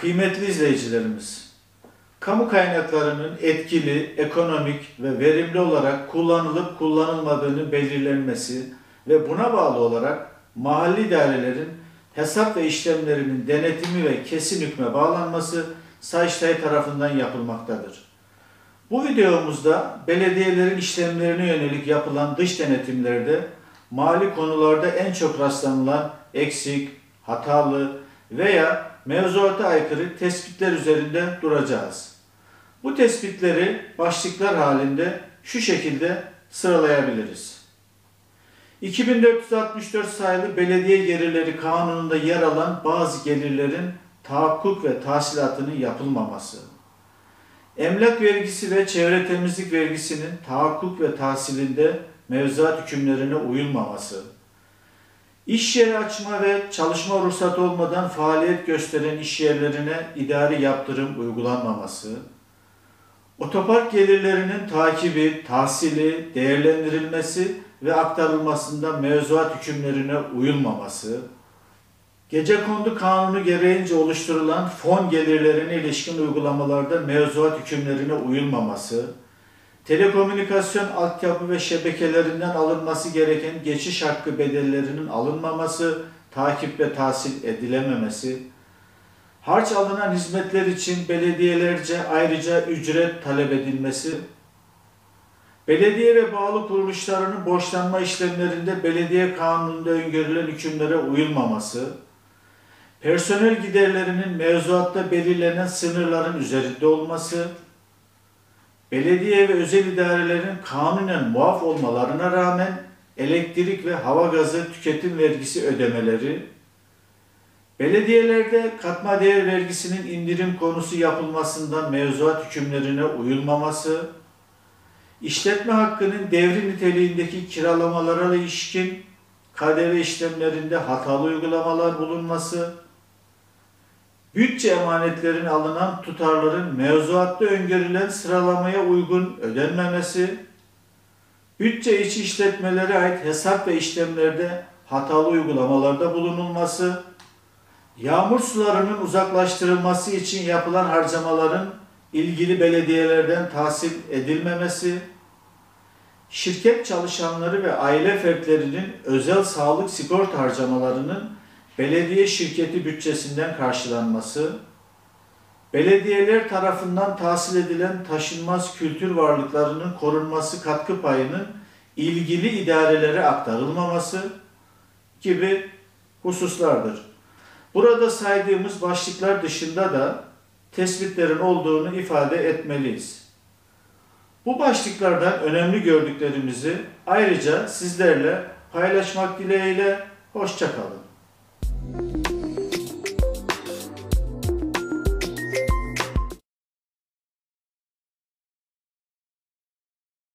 Kıymetli izleyicilerimiz, kamu kaynaklarının etkili, ekonomik ve verimli olarak kullanılıp kullanılmadığını belirlenmesi ve buna bağlı olarak mahalli idarelerin hesap ve işlemlerinin denetimi ve kesin hükme bağlanması Sayıştay tarafından yapılmaktadır. Bu videomuzda belediyelerin işlemlerine yönelik yapılan dış denetimlerde mali konularda en çok rastlanılan eksik, hatalı veya mevzuata aykırı tespitler üzerinde duracağız. Bu tespitleri başlıklar halinde şu şekilde sıralayabiliriz. 2464 sayılı belediye gelirleri kanununda yer alan bazı gelirlerin tahakkuk ve tahsilatının yapılmaması. Emlak vergisi ve çevre temizlik vergisinin tahakkuk ve tahsilinde mevzuat hükümlerine uyulmaması. İş yeri açma ve çalışma ruhsatı olmadan faaliyet gösteren iş yerlerine idari yaptırım uygulanmaması. Otopark gelirlerinin takibi, tahsili, değerlendirilmesi ve aktarılmasında mevzuat hükümlerine uyulmaması. Gecekondu kanunu gereğince oluşturulan fon gelirlerine ilişkin uygulamalarda mevzuat hükümlerine uyulmaması, telekomünikasyon altyapı ve şebekelerinden alınması gereken geçiş hakkı bedellerinin alınmaması, takip ve tahsil edilememesi, harç alınan hizmetler için belediyelerce ayrıca ücret talep edilmesi, belediye ve bağlı kuruluşlarının borçlanma işlemlerinde belediye kanununda öngörülen hükümlere uyulmaması, personel giderlerinin mevzuatta belirlenen sınırların üzerinde olması, belediye ve özel idarelerin kanunen muaf olmalarına rağmen elektrik ve hava gazı tüketim vergisi ödemeleri, belediyelerde katma değer vergisinin indirim konusu yapılmasından mevzuat hükümlerine uyulmaması, işletme hakkının devri niteliğindeki kiralamalara ilişkin KDV işlemlerinde hatalı uygulamalar bulunması, bütçe emanetlerine alınan tutarların mevzuatta öngörülen sıralamaya uygun ödenmemesi, bütçe içi işletmelere ait hesap ve işlemlerde hatalı uygulamalarda bulunulması, yağmur sularının uzaklaştırılması için yapılan harcamaların ilgili belediyelerden tahsil edilmemesi, şirket çalışanları ve aile fertlerinin özel sağlık sigorta harcamalarının belediye şirketi bütçesinden karşılanması, belediyeler tarafından tahsil edilen taşınmaz kültür varlıklarının korunması katkı payının ilgili idarelere aktarılmaması gibi hususlardır. Burada saydığımız başlıklar dışında da tespitlerin olduğunu ifade etmeliyiz. Bu başlıklardan önemli gördüklerimizi ayrıca sizlerle paylaşmak dileğiyle hoşçakalın.